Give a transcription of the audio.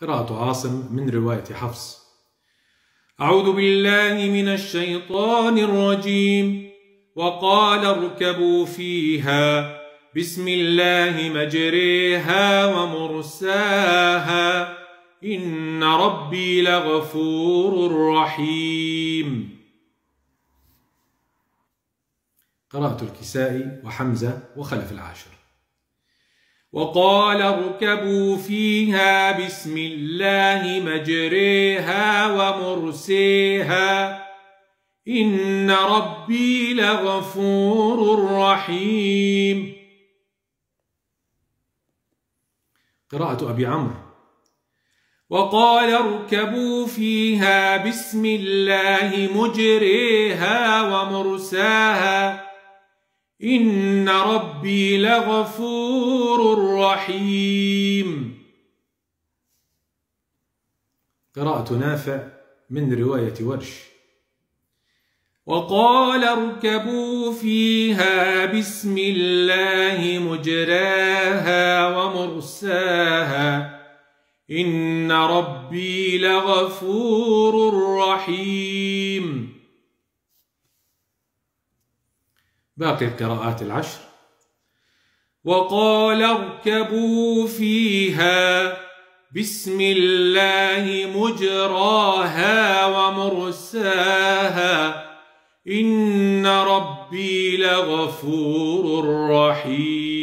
قراءة عاصم من رواية حفص. أعوذ بالله من الشيطان الرجيم. وقال اركبوا فيها. بسم الله مجريها ومرساها. إن ربي لغفور رحيم. قراءة الكسائي وحمزة وخلف العاشر. وقال اركبوا فيها بسم الله مجريها ومرسيها. إن ربي لغفور رحيم. قراءة أبي عمرو. وقال اركبوا فيها بسم الله مجريها ومرساها. إن ربي لغفور رحيم. قراءة نافع من رواية ورش. وقال اركبوا فيها بسم الله مجراها ومرساها. إن ربي لغفور رحيم. باقي القراءات العشر. وقال اركبوا فيها بسم الله مجراها ومرساها. إن ربي لغفور رحيم.